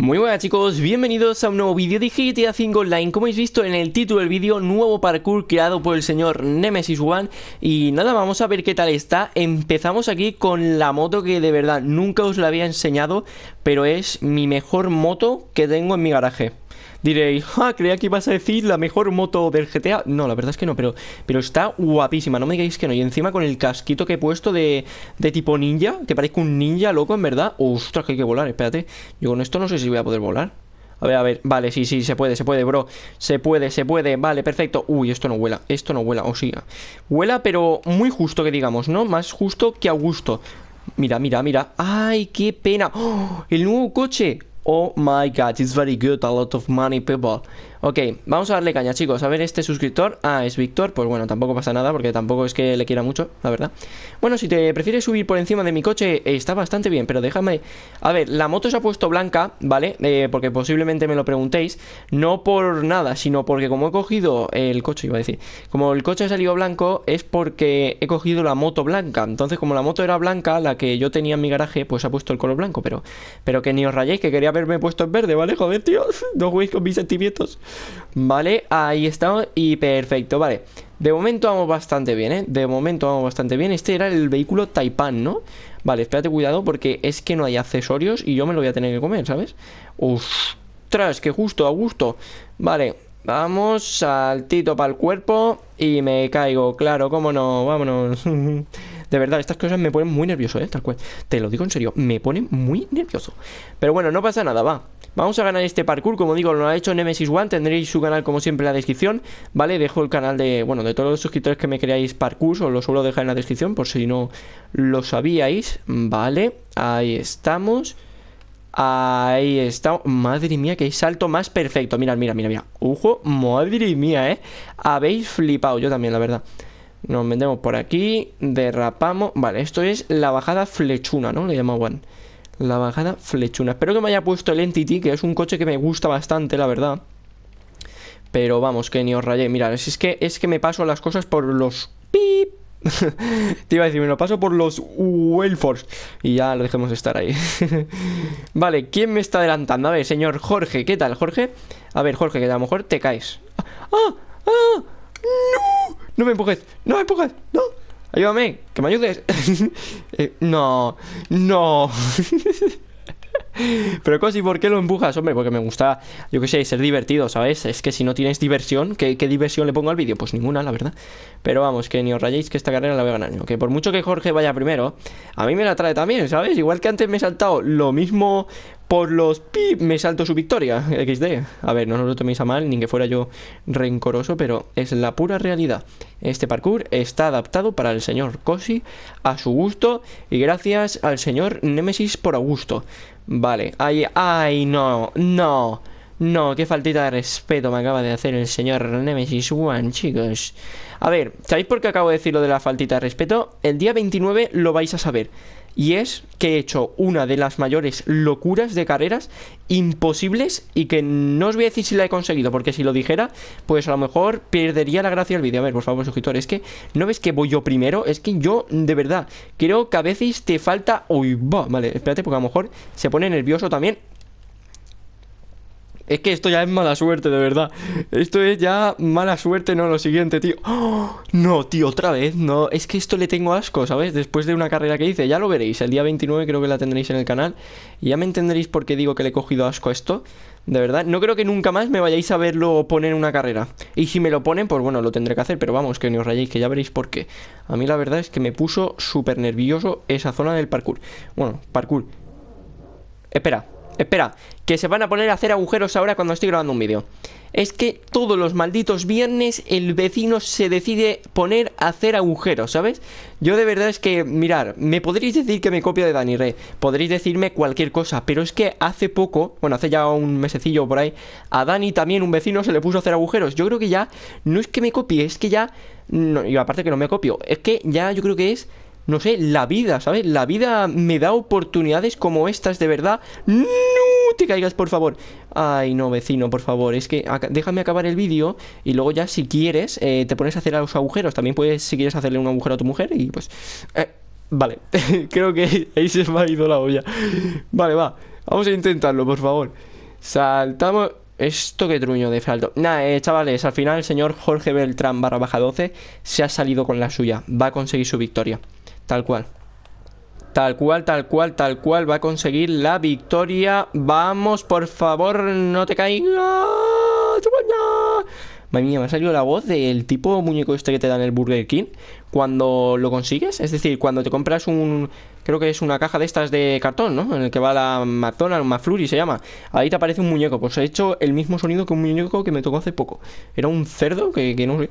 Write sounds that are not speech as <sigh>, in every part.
Muy buenas chicos, bienvenidos a un nuevo vídeo de GTA 5 Online. Como habéis visto en el título del vídeo, nuevo parkour creado por el señor Nemesis One. Y nada, vamos a ver qué tal está. Empezamos aquí con la moto que de verdad nunca os la había enseñado Pero es mi mejor moto que tengo en mi garaje Diréis, ah, creía que ibas a decir la mejor moto del GTA. No, la verdad es que no, pero, pero está guapísima, no me digáis que no. Y encima con el casquito que he puesto de, de tipo ninja, que parezca un ninja loco, en verdad. Ostras, que hay que volar, espérate. Yo con esto no sé si voy a poder volar. A ver, a ver, vale, sí, sí, se puede, se puede, bro Se puede, se puede, vale, perfecto Uy, esto no huela, esto no huela, o sí Huela, pero muy justo que digamos, ¿no? Más justo que a gusto Mira, mira, mira ¡Ay, qué pena! ¡Oh! El nuevo coche Oh my god, it's very good, a lot of money people Ok, vamos a darle caña chicos. A ver este suscriptor, ah, es Víctor. Pues bueno, tampoco pasa nada porque tampoco es que le quiera mucho La verdad. Bueno, si te prefieres subir por encima de mi coche Está bastante bien, pero déjame. A ver, la moto se ha puesto blanca, ¿vale? Eh, porque posiblemente me lo preguntéis. No por nada, sino porque como he cogido el coche Iba a decir. Como el coche ha salido blanco Es porque he cogido la moto blanca. Entonces como la moto era blanca La que yo tenía en mi garaje Pues ha puesto el color blanco Pero, pero que ni os rayéis Que quería haberme puesto en verde, ¿vale? Joder, tío. <laughs> No juguéis con mis sentimientos Vale, ahí estamos y perfecto, vale. De momento vamos bastante bien, ¿eh? De momento vamos bastante bien. Este era el vehículo Taipan, ¿no? Vale, espérate, cuidado porque es que no hay accesorios Y yo me lo voy a tener que comer, ¿sabes? Ostras, que justo, a gusto Vale, vamos, saltito para el cuerpo Y me caigo, claro, cómo no, vámonos <laughs> De verdad, estas cosas me ponen muy nervioso, ¿eh? Tal cual Te lo digo en serio, me pone muy nervioso Pero bueno, no pasa nada, va Vamos a ganar este parkour, como digo, lo ha hecho Nemesis One Tendréis su canal como siempre en la descripción ¿Vale? Dejo el canal de, bueno, de todos los suscriptores que me queráis parkour Os lo suelo dejar en la descripción por si no lo sabíais Vale, ahí estamos Ahí está. Madre mía, hay salto más perfecto. Mira, mira, mira, mira. Ojo, madre mía, ¿eh? Habéis flipado, yo también, la verdad. Nos metemos por aquí, derrapamos. Vale, esto es la bajada flechuna, ¿no? Le llamo One. La bajada flechuna. Espero que me haya puesto el Entity, que es un coche que me gusta bastante, la verdad. Pero vamos, que ni os rayé. Mirad, es que, es que me paso las cosas por los pip. <laughs> Te iba a decir, me lo paso por los Wellforce. Y ya lo dejemos estar ahí. <laughs> vale, ¿quién me está adelantando? A ver, señor Jorge, ¿qué tal, Jorge? A ver, Jorge, que a lo mejor te caes. ¡Ah! ¡Ah! ¡No! No me empujes, no me empujes, no. Ayúdame, que me ayudes. <laughs> Eh, no, no. <laughs> Pero Cosi, ¿por qué lo empujas? Hombre, porque me gusta, yo que sé, ser divertido, ¿sabes? Es que si no tienes diversión, ¿qué, diversión le pongo al vídeo? Pues ninguna, la verdad. Pero vamos, que ni os rayéis que esta carrera la voy a ganar Que por mucho que Jorge vaya primero, a mí me la trae también, ¿sabes? Igual que antes me he saltado lo mismo por los pi me salto su victoria, XD. A ver, no os lo toméis a mal, ni que fuera yo rencoroso, pero es la pura realidad. Este parkour está adaptado para el señor Cosi a su gusto y gracias al señor Nemesis por Augusto. Vale, ay, ay, no, no, no, qué faltita de respeto me acaba de hacer el señor Nemesis One, chicos. A ver, ¿sabéis por qué acabo de decir lo de la faltita de respeto? El día 29 lo vais a saber. Y es que he hecho una de las mayores locuras de carreras imposibles y que no os voy a decir si la he conseguido, porque si lo dijera, pues a lo mejor perdería la gracia del vídeo. A ver, por favor, suscriptor, es que no ves que voy yo primero, es que yo, de verdad, creo que a veces te falta... Uy, va, vale, espérate, porque a lo mejor se pone nervioso también. Es que esto ya es mala suerte, de verdad. Esto es ya mala suerte, no lo siguiente, tío. ¡Oh! No, tío, otra vez. No, es que esto le tengo asco, ¿sabes? Después de una carrera que hice, ya lo veréis. El día 29 creo que la tendréis en el canal. Y ya me entenderéis por qué digo que le he cogido asco a esto. De verdad, no creo que nunca más me vayáis a verlo poner en una carrera. Y si me lo ponen, pues bueno, lo tendré que hacer. Pero vamos, que ni os rayéis, que ya veréis por qué. A mí la verdad es que me puso súper nervioso esa zona del parkour. Bueno, parkour. Espera, Espera, que se van a poner a hacer agujeros ahora cuando estoy grabando un vídeo. Es que todos los malditos viernes el vecino se decide poner a hacer agujeros, ¿sabes? Yo de verdad es que, mirar, me podréis decir que me copio de Dani Re, podréis decirme cualquier cosa, pero es que hace poco, bueno, hace ya un mesecillo por ahí, a Dani también un vecino se le puso a hacer agujeros. Yo creo que ya, no es que me copie, es que ya, no, y aparte que no me copio, es que ya yo creo que es no sé, la vida, ¿sabes? La vida me da oportunidades como estas, de verdad. ¡No te caigas, por favor! Ay, no, vecino, por favor. Es que déjame acabar el vídeo y luego ya, si quieres, eh, te pones a hacer los agujeros. También puedes, si quieres, hacerle un agujero a tu mujer y pues... Eh, vale, <laughs> creo que ahí se me ha ido la olla. Vale, va. Vamos a intentarlo, por favor. Saltamos... Esto que truño de salto. Nada, eh, chavales, al final el señor Jorge Beltrán barra baja 12 se ha salido con la suya. Va a conseguir su victoria. Tal cual. Tal cual, tal cual, tal cual va a conseguir la victoria. Vamos, por favor, no te caigas. Madre mía, me ha salido la voz del tipo muñeco este que te dan el Burger King cuando lo consigues. Es decir, cuando te compras un. Creo que es una caja de estas de cartón, ¿no? En el que va la McDonald's, Mafluri se llama. Ahí te aparece un muñeco. Pues he hecho el mismo sonido que un muñeco que me tocó hace poco. Era un cerdo que, no sé.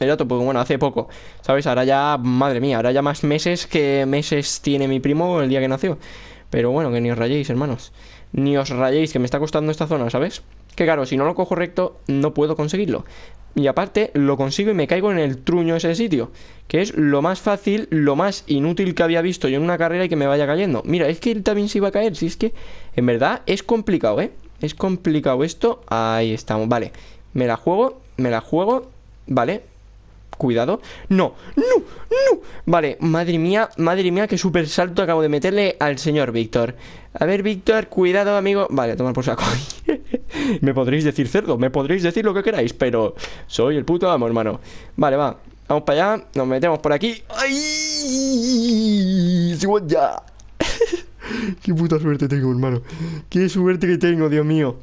Era otro, pues bueno, hace poco. ¿Sabes? Ahora ya, madre mía, ahora ya más meses que meses tiene mi primo el día que nació. Pero bueno, que ni os rayéis, hermanos. Ni os rayéis, que me está costando esta zona, ¿sabes? Que claro, si no lo cojo recto, no puedo conseguirlo. Y aparte, lo consigo y me caigo en el truño ese sitio. Que es lo más fácil, lo más inútil que había visto yo en una carrera y que me vaya cayendo. Mira, es que él también se iba a caer. Si es que, en verdad, es complicado, ¿eh? Es complicado esto. Ahí estamos, vale. Me la juego, me la juego. Vale, Cuidado. No, no, no. Vale, madre mía, madre mía, qué super salto acabo de meterle al señor Víctor. A ver, Víctor, cuidado, amigo. Vale, tomar por saco. <laughs> me podréis decir cerdo, me podréis decir lo que queráis, pero soy el puto amo, hermano. Vale, va. Vamos para allá, nos metemos por aquí. ¡Ay! ya! <laughs> ¡Qué puta suerte tengo, hermano! ¡Qué suerte que tengo, Dios mío!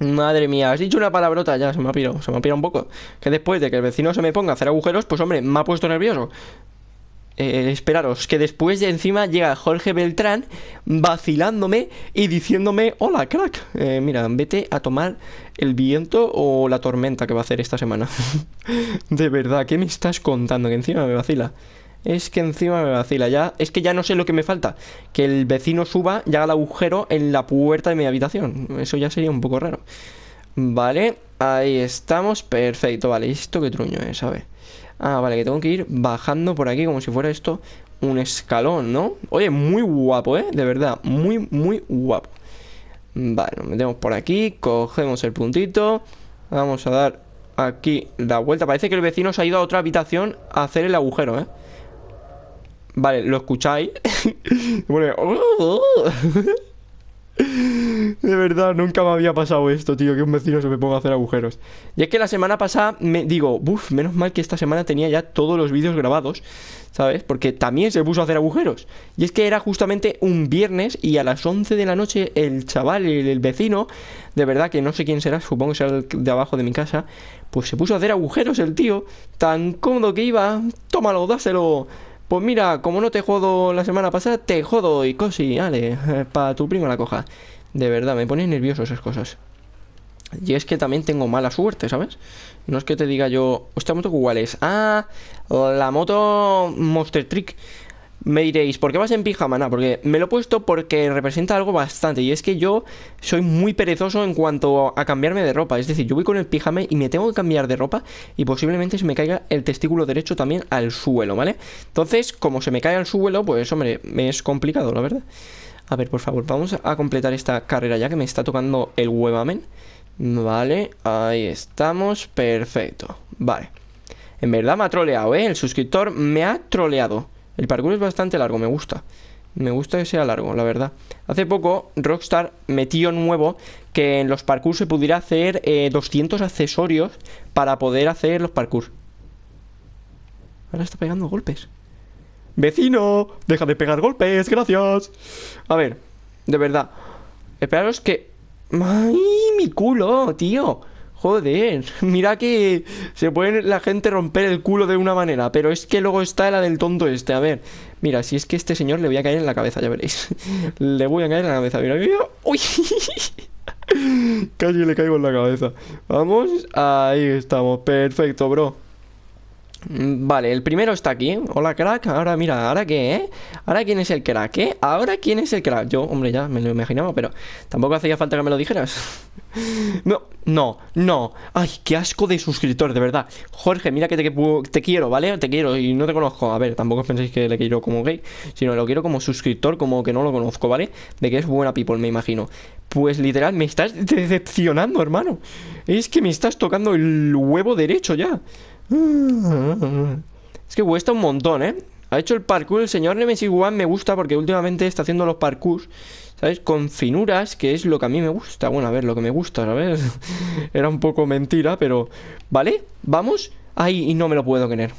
Madre mía, has dicho una palabrota, ya se me ha se me ha un poco. Que después de que el vecino se me ponga a hacer agujeros, pues hombre, me ha puesto nervioso. Eh, esperaros, que después de encima llega Jorge Beltrán vacilándome y diciéndome, hola crack, eh, mira, vete a tomar el viento o la tormenta que va a hacer esta semana. <laughs> de verdad, ¿qué me estás contando? Que encima me vacila. Es que encima me vacila ya. Es que ya no sé lo que me falta. Que el vecino suba y haga el agujero en la puerta de mi habitación. Eso ya sería un poco raro. Vale, ahí estamos. Perfecto, vale. ¿Esto qué truño es? A ver. Ah, vale, que tengo que ir bajando por aquí como si fuera esto un escalón, ¿no? Oye, muy guapo, ¿eh? De verdad, muy, muy guapo. Vale, nos metemos por aquí, cogemos el puntito. Vamos a dar aquí la vuelta. Parece que el vecino se ha ido a otra habitación a hacer el agujero, ¿eh? Vale, ¿lo escucháis? <laughs> <laughs> De verdad, nunca me había pasado esto, tío, que un vecino se me ponga a hacer agujeros. Y es que la semana pasada me digo, uff, menos mal que esta semana tenía ya todos los vídeos grabados, ¿sabes? Porque también se puso a hacer agujeros. Y es que era justamente un viernes y a las 11 de la noche el chaval, el, el vecino, de verdad que no sé quién será, supongo que será el de abajo de mi casa, pues se puso a hacer agujeros el tío, tan cómodo que iba, tómalo, dáselo. Pues mira, como no te jodo la semana pasada, te jodo y cosi, vale, <laughs> para tu primo la coja. De verdad, me pone nervioso esas cosas. Y es que también tengo mala suerte, ¿sabes? No es que te diga yo, esta moto cuál es. Ah, la moto Monster Trick. Me diréis, ¿por qué vas en pijama? Nada, porque me lo he puesto porque representa algo bastante. Y es que yo soy muy perezoso en cuanto a cambiarme de ropa. Es decir, yo voy con el pijama y me tengo que cambiar de ropa y posiblemente se me caiga el testículo derecho también al suelo, ¿vale? Entonces, como se me cae al suelo, pues hombre, me es complicado, la verdad. A ver, por favor, vamos a completar esta carrera ya que me está tocando el huevamen. Vale, ahí estamos, perfecto. Vale. En verdad me ha troleado, ¿eh? El suscriptor me ha troleado. El parkour es bastante largo, me gusta. Me gusta que sea largo, la verdad. Hace poco Rockstar metió nuevo que en los parkour se pudiera hacer 200 eh, accesorios para poder hacer los parkour. Ahora está pegando golpes. Vecino, deja de pegar golpes, gracias. A ver, de verdad. Esperaros que... ¡Ay, mi culo, tío! Joder, <laughs> mira que se puede la gente romper el culo de una manera, pero es que luego está la del tonto este. A ver, mira, si es que este señor le voy a caer en la cabeza, ya veréis. <laughs> le voy a caer en la cabeza, mira, mira. ¡Uy! <laughs> Casi le caigo en la cabeza. Vamos, ahí estamos, perfecto, bro. Mm, vale, el primero está aquí. Hola, crack. Ahora, mira, ¿ahora qué, eh? ¿Ahora quién es el crack, eh? ¿Ahora quién es el crack? Yo, hombre, ya me lo imaginaba, pero tampoco hacía falta que me lo dijeras. <laughs> no, no, no. Ay, qué asco de suscriptor, de verdad. Jorge, mira que te, te, quiero, ¿vale? Te quiero y no te conozco. A ver, tampoco penséis que le quiero como gay, sino lo quiero como suscriptor, como que no lo conozco, ¿vale? De que es buena people, me imagino. Pues literal, me estás <laughs> decepcionando, hermano. Es que me estás tocando el huevo derecho ya. <laughs> Es que cuesta un montón, ¿eh? Ha hecho el parkour, el señor Nemesis One me gusta porque últimamente está haciendo los parkours, ¿sabes? Con finuras, que es lo que a mí me gusta. Bueno, a ver, lo que me gusta, ¿sabes? <laughs> Era un poco mentira, pero... ¿Vale? ¿Vamos? Ay, y no me lo puedo querer.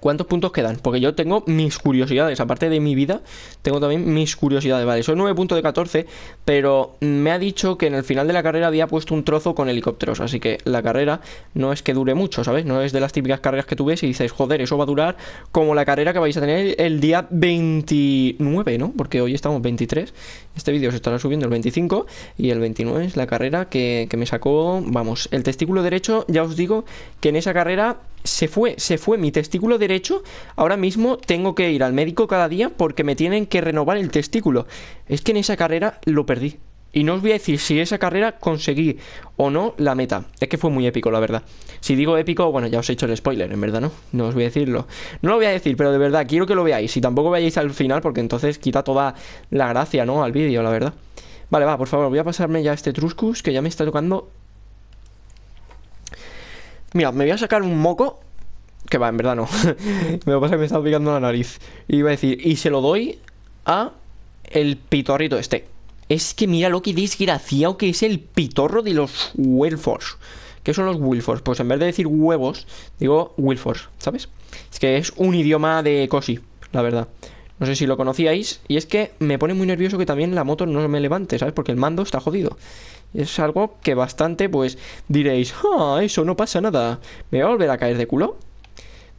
¿Cuántos puntos quedan? Porque yo tengo mis curiosidades, aparte de mi vida, tengo también mis curiosidades, vale, son 9 puntos de 14, pero me ha dicho que en el final de la carrera había puesto un trozo con helicópteros, así que la carrera no es que dure mucho, ¿sabes? No es de las típicas carreras que tú ves y dices, joder, eso va a durar como la carrera que vais a tener el día 29, ¿no? Porque hoy estamos 23, este vídeo se estará subiendo el 25 y el 29 es la carrera que, que me sacó, vamos, el testículo derecho, ya os digo que en esa carrera se fue, se fue mi testículo derecho. Ahora mismo tengo que ir al médico cada día porque me tienen que renovar el testículo. Es que en esa carrera lo perdí. Y no os voy a decir si esa carrera conseguí o no la meta. Es que fue muy épico, la verdad. Si digo épico, bueno, ya os he hecho el spoiler, en verdad, ¿no? No os voy a decirlo. No lo voy a decir, pero de verdad, quiero que lo veáis. Y tampoco veáis al final, porque entonces quita toda la gracia, ¿no? Al vídeo, la verdad. Vale, va, por favor, voy a pasarme ya este Truscus, que ya me está tocando Mira, me voy a sacar un moco. Que va, en verdad no. <laughs> me pasa que me está picando la nariz. Y iba a decir, y se lo doy a el pitorrito este. Es que mira lo que desgraciado que es el pitorro de los Wilfors. ¿Qué son los Wilfors? Pues en vez de decir huevos, digo Wilfors, ¿sabes? Es que es un idioma de Cosi, la verdad. No sé si lo conocíais. Y es que me pone muy nervioso que también la moto no me levante, ¿sabes? Porque el mando está jodido. Es algo que bastante, pues, diréis, ah, eso no pasa nada. ¿Me va a volver a caer de culo?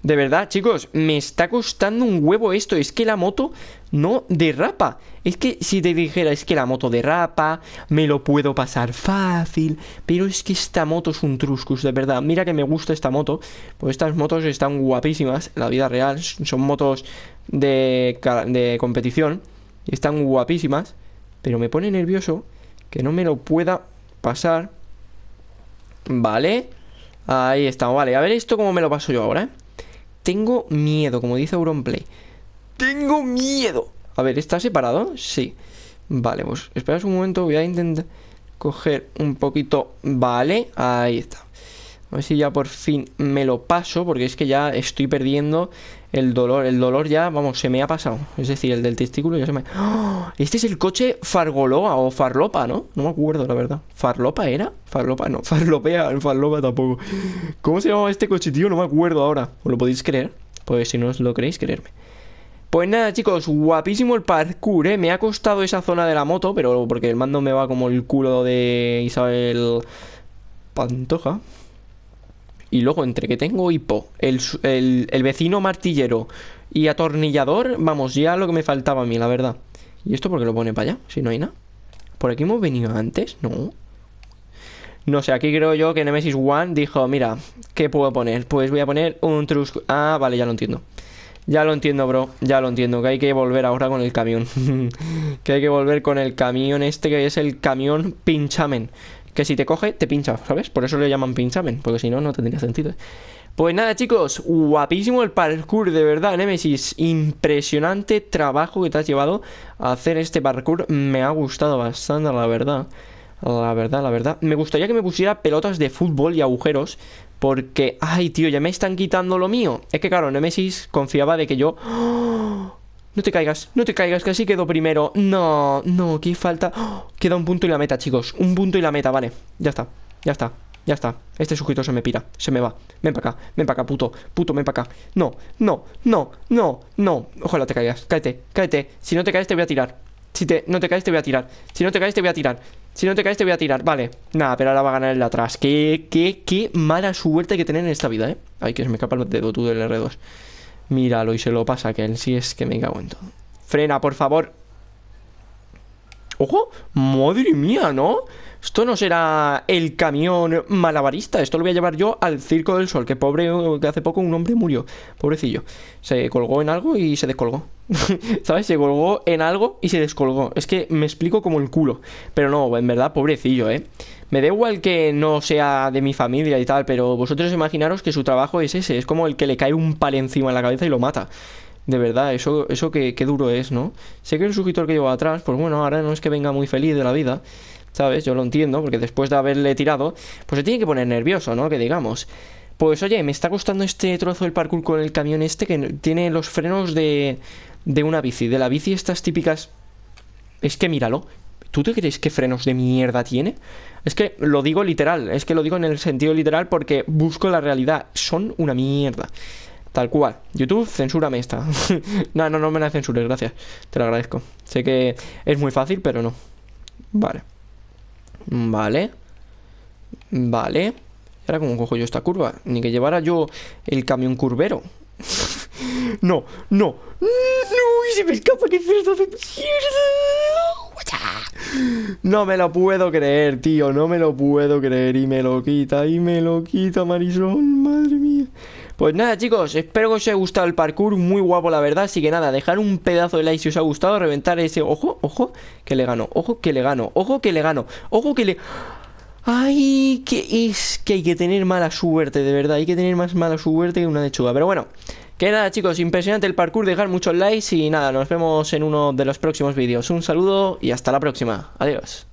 De verdad, chicos, me está costando un huevo esto. Es que la moto no derrapa. Es que si te dijera, es que la moto derrapa, me lo puedo pasar fácil. Pero es que esta moto es un truscus, de verdad. Mira que me gusta esta moto. Pues estas motos están guapísimas en la vida real. Son motos de, de competición. Están guapísimas. Pero me pone nervioso que no me lo pueda pasar. Vale. Ahí está, vale. A ver esto cómo me lo paso yo ahora, ¿eh? Tengo miedo, como dice Auronplay. Tengo miedo. A ver, ¿está separado? Sí. Vale, pues esperad un momento. Voy a intentar coger un poquito. Vale, ahí está. A ver si ya por fin me lo paso, porque es que ya estoy perdiendo el dolor. El dolor ya, vamos, se me ha pasado. Es decir, el del testículo ya se me... ¡Oh! Este es el coche Fargoloa o Farlopa, ¿no? No me acuerdo, la verdad. ¿Farlopa era? Farlopa, no. Farlopea, Farlopa tampoco. ¿Cómo se llamaba este coche, tío? No me acuerdo ahora. ¿Os lo podéis creer? Pues si no os lo queréis, creerme. Pues nada, chicos, guapísimo el parkour, ¿eh? Me ha costado esa zona de la moto, pero porque el mando me va como el culo de Isabel Pantoja. Y luego, entre que tengo hipo, el, el, vecino martillero y atornillador, vamos, ya lo que me faltaba a mí, la verdad. ¿Y esto por qué lo pone para allá? Si no hay nada. ¿Por aquí hemos venido antes? No. No sé, aquí creo yo que Nemesis One dijo, mira, ¿qué puedo poner? Pues voy a poner un trusco. Ah, vale, ya lo entiendo. Ya lo entiendo, bro. Ya lo entiendo. Que hay que volver ahora con el camión. <laughs> que hay que volver con el camión este que es el camión pinchamen que si te coge, te pincha, ¿sabes? Por eso le llaman pinchamen, porque si no, no tendría sentido. Pues nada, chicos, guapísimo el parkour, de verdad, Nemesis. Impresionante trabajo que te has llevado a hacer este parkour. Me ha gustado bastante, la verdad. La verdad, la verdad. Me gustaría que me pusiera pelotas de fútbol y agujeros. Porque, ay, tío, ya me están quitando lo mío. Es que, claro, Nemesis confiaba de que yo. ¡Oh! No te caigas, no te caigas, así quedó primero. No, no, ¿qué falta? ¡Oh! queda un punto y la meta, chicos. Un punto y la meta, vale. Ya está, ya está, ya está. Este sujeto se me pira, se me va. Ven para acá, ven para acá, puto, puto, ven para acá. No, no, no, no, no. Ojalá te caigas, cáete, cáete. Si no te caes, te voy a tirar. Si te, no te caes, te voy a tirar. Si no te caes, te voy a tirar. Si no te caes, te voy a tirar. Vale. Nada, pero ahora va a ganar el de atrás. Qué, qué, qué mala suerte hay que tener en esta vida, ¿eh? Ay, que se me escapa el dedo tú del R2. Míralo y se lo pasa que él sí es que me cago en todo. Frena, por favor. ¡Ojo! ¡Madre mía, ¿no? Esto no será el camión malabarista. Esto lo voy a llevar yo al Circo del Sol. Que pobre, que hace poco un hombre murió. Pobrecillo. Se colgó en algo y se descolgó. <laughs> ¿Sabes? Se colgó en algo y se descolgó. Es que me explico como el culo. Pero no, en verdad, pobrecillo, ¿eh? Me da igual que no sea de mi familia y tal, pero vosotros imaginaros que su trabajo es ese. Es como el que le cae un pal encima en la cabeza y lo mata. De verdad, eso, eso que, duro es, ¿no? Sé que el suscriptor que llevo atrás, pues bueno, ahora no es que venga muy feliz de la vida, ¿sabes? Yo lo entiendo, porque después de haberle tirado, pues se tiene que poner nervioso, ¿no? Que digamos. Pues oye, me está costando este trozo del parkour con el camión este que tiene los frenos de, de una bici, de la bici estas típicas Es que míralo. ¿Tú te crees que frenos de mierda tiene? Es que lo digo literal, es que lo digo en el sentido literal porque busco la realidad. Son una mierda. Tal cual. YouTube, censúrame esta. <laughs> no, no, no me la censures, gracias. Te lo agradezco. Sé que es muy fácil, pero no. Vale. Vale. Vale. Ahora, ¿cómo cojo yo esta curva? Ni que llevara yo el camión curvero. <laughs> no, no. No, se me escapa que cerdo de. No me lo puedo creer, tío. No me lo puedo creer. Y me lo quita, y me lo quita, Marisol. Madre mía. Pues nada chicos, espero que os haya gustado el parkour, muy guapo la verdad, así que nada, dejar un pedazo de like si os ha gustado, reventar ese, ojo, ojo, que le gano, ojo que le gano, ojo que le gano, ojo que le... Ay, que es que hay que tener mala suerte, de verdad, hay que tener más mala suerte que una lechuga, pero bueno, que nada chicos, impresionante el parkour, dejar muchos likes y nada, nos vemos en uno de los próximos vídeos, un saludo y hasta la próxima, adiós.